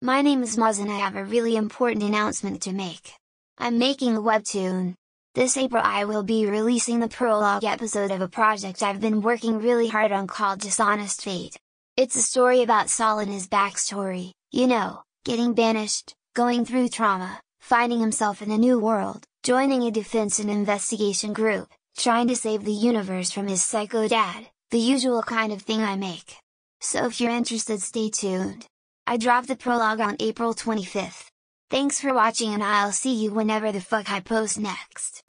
My name is Moz and I have a really important announcement to make. I'm making a webtoon. This April I will be releasing the prologue episode of a project I've been working really hard on called Dishonest Fate. It's a story about Saul and his backstory, you know, getting banished, going through trauma, finding himself in a new world, joining a defense and investigation group, trying to save the universe from his psycho dad, the usual kind of thing I make. So if you're interested stay tuned! I dropped the prologue on April 25th. Thanks for watching and I'll see you whenever the fuck I post next!